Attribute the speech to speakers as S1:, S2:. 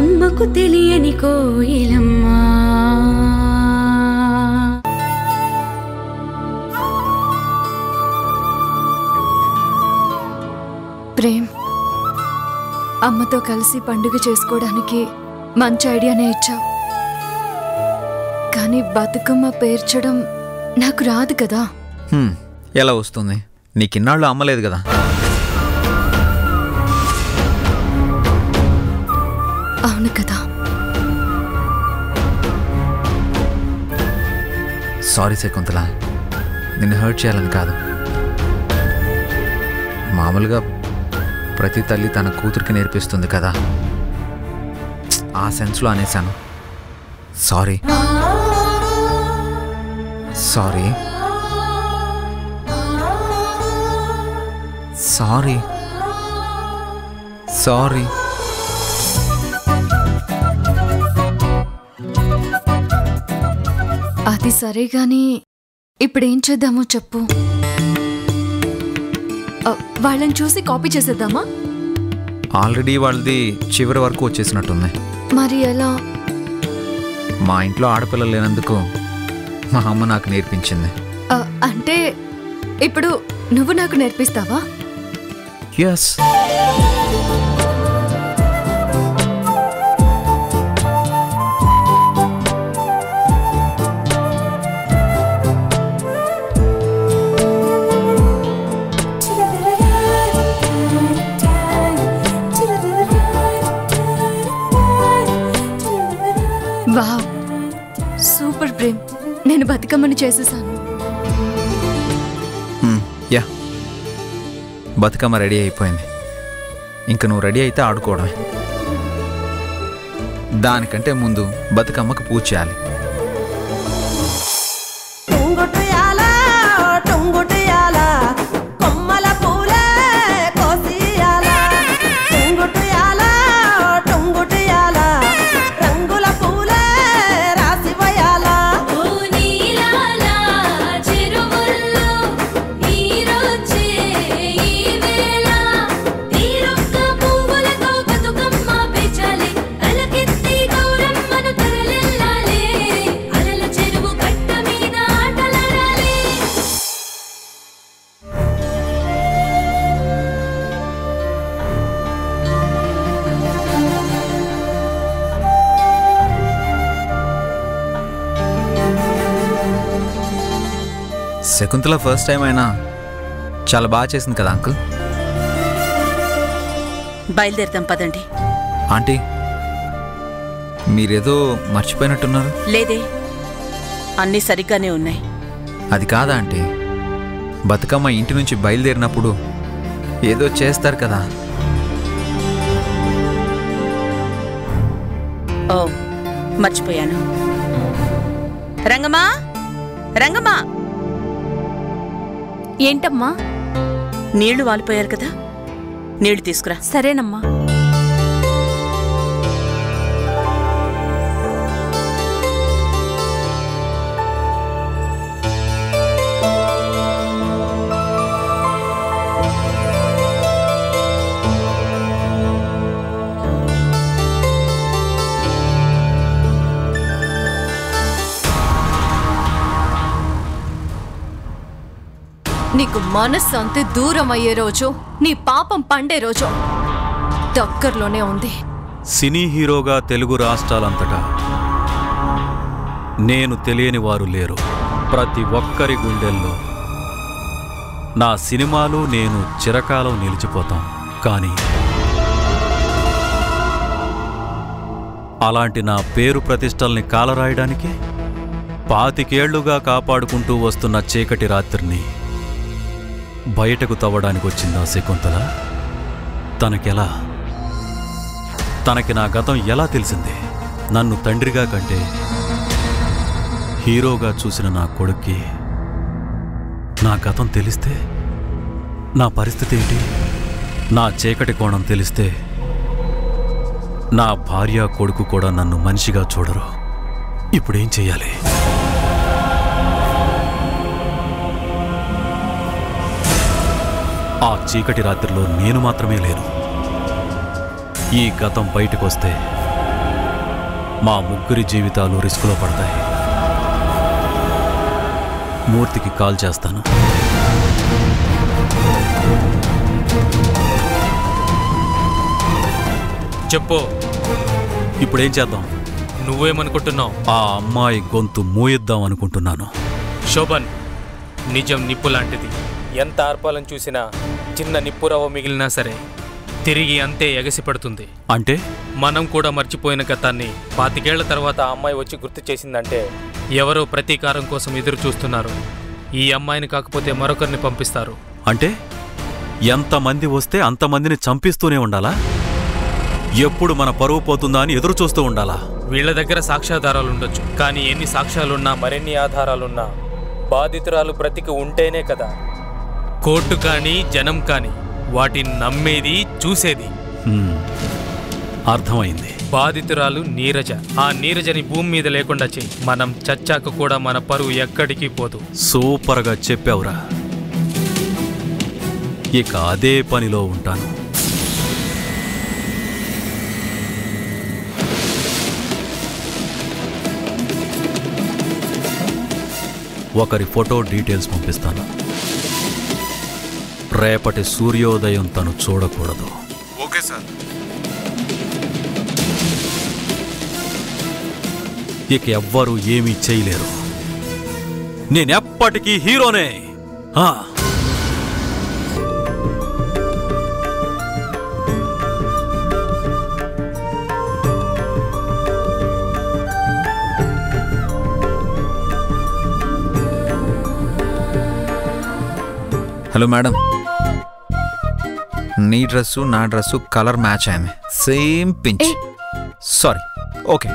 S1: అమ్మకు తెలియని కోయిలమ్మా.
S2: ప్రేమ్ అమ్మతో కలిసి పండుగ చేసుకోవడానికి మంచి ఐడియానే ఇచ్చావు. కానీ బతుకమ్మ పేర్చడం నాకు రాదు కదా.
S3: ఎలా వస్తుంది? నీకిన్నాళ్ళు అమ్మలేదు కదా?
S2: అవును కదా.
S3: సారీ శకుంతల. నిన్ను హర్ట్ చేయాలని కాదు. మామూలుగా ప్రతి తల్లి తన కూతురికి నేర్పిస్తుంది కదా. ఆ సెన్స్లో అనేశాను. సారీ. సారీ. సారీ. సారీ.
S2: అది సరే గాని ఇప్పుడేం చేద్దామో చెప్పు. వాళ్ళని చూసి కాపీ చేసేద్దామా?
S3: ఆల్రెడీ వాళ్ళది చివరి వరకు వచ్చేసినట్టుంది.
S2: మరి ఎలా?
S3: మా ఇంట్లో ఆడపిల్లలు లేనందుకు మా అమ్మ నాకు నేర్పించింది.
S2: అంటే ఇప్పుడు నువ్వు నాకు నేర్పిస్తావా?
S3: Yes
S2: wow. సూపర్ ప్రేమ్. నేను బతుకమ్మని చేసేసాను.
S3: యా. బతుకమ్మ రెడీ అయిపోయింది. ఇంక నువ్వు రెడీ అయితే ఆడుకోవడమే. దానికంటే ముందు బతుకమ్మకు పూజ చేయాలి. శకుంతల ఫస్ట్ టైం అయినా చాలా బాగా చేసింది కదా అంకుల్?
S4: బయలుదేరుతాం పదండి.
S3: ఆంటీ మీరేదో మర్చిపోయినట్టున్నారు?
S4: లేదే అన్నీ సరిగ్గానే ఉన్నాయి.
S3: అది కాదా ఆంటీ? బతుకమ్మ ఇంటి నుంచి బయలుదేరినప్పుడు ఏదో చేస్తారు కదా.
S4: ఓ మర్చిపోయాను. రంగమా రంగమా
S5: ఏంటమ్మా?
S4: నీళ్ళు వాలిపోయారు కదా. నీళ్ళు తీసుకురా.
S5: సరేనమ్మా.
S2: నీకు మనశ్శాంతి దూరం అయ్యే రోజు నీ పాపం పండే రోజు దగ్గరలోనే ఉంది.
S6: సినీ హీరోగా తెలుగు రాష్ట్రాలంతటా నేను తెలియని వారు లేరు. ప్రతి ఒక్కరి గుండెల్లో నా సినిమాలు నేను చిరకాలం నిలిచిపోతాం. కానీ అలాంటి నా పేరు ప్రతిష్టల్ని కాలరాయడానికి పాతికేళ్ళుగా కాపాడుకుంటూ వస్తున్న చీకటి రాత్రిని బయటకు తవ్వడానికి వచ్చిందా శకుంతల. తనకెలా? తనకి నా గతం ఎలా తెలిసింది? నన్ను తండ్రిగా కంటే హీరోగా చూసిన నా కొడుక్కి నా గతం తెలిస్తే నా పరిస్థితి ఏంటి? నా చీకటి కోణం తెలిస్తే నా భార్య కొడుకు కూడా నన్ను మనిషిగా చూడరు. ఇప్పుడేం చేయాలి? ఆ చీకటి రాత్రిలో నేను మాత్రమే లేను. ఈ గతం బయటకొస్తే మా ముగ్గురి జీవితాలు రిస్కులో పడతాయి. మూర్తికి కాల్ చేస్తాను.
S5: చెప్పు.
S6: ఇప్పుడేం చేద్దాం?
S5: నువ్వేమనుకుంటున్నావు?
S6: ఆ అమ్మాయి గొంతు మూయిద్దాం అనుకుంటున్నాను
S5: శోభన్ నిజం నిప్పు లాంటిది ఎంత ఆర్పాలను చూసినా చిన్న నిప్పురవ్వ మిగిలినా సరే తిరిగి అంతే ఎగసిపడుతుంది.
S6: అంటే?
S5: మనం కూడా మర్చిపోయిన గతాన్ని పాతికేళ్ళ తర్వాత ఆ అమ్మాయి వచ్చి గుర్తు చేసిందంటే ఎవరో ప్రతీకారం కోసం ఎదురు చూస్తున్నారు. ఈ అమ్మాయిని కాకపోతే మరొకరిని పంపిస్తారు.
S6: అంటే? ఎంతమంది వస్తే అంతమందిని చంపిస్తూనే ఉండాలా? ఎప్పుడు మన పరువు పోతుందా అని ఎదురు చూస్తూ ఉండాలా?
S5: వీళ్ళ దగ్గర సాక్ష్యాధారాలు ఉండొచ్చు. కానీ ఎన్ని సాక్ష్యాలున్నా మరిన్ని ఆధారాలున్నా బాధితురాలు బ్రతికి ఉంటేనే కదా. కోర్టు కానీ జనం కానీ వాటిని నమ్మేది చూసేది.
S6: అర్థమైంది.
S5: బాధితురాలు నీరజ. ఆ నీరజని భూమి మీద లేకుండా చెయ్యి. మనం చచ్చాక కూడా మన పరువు ఎక్కడికి పోదు.
S6: సూపర్గా చెప్పావురా. ఇక అదే పనిలో ఉంటాను. ఒకరి ఫోటో డీటెయిల్స్ పంపిస్తాను. రేపటి సూర్యోదయం తను చూడకూడదు.
S7: Okay sir.
S6: ఇక ఎవ్వరూ ఏమీ చేయలేరు. నేనెప్పటికీ హీరోనే.
S3: Hello madam. నీ డ్రెస్సు నా డ్రెస్సు కలర్ మ్యాచ్ అయింది సేమ్ పించ్ సారీ ఓకే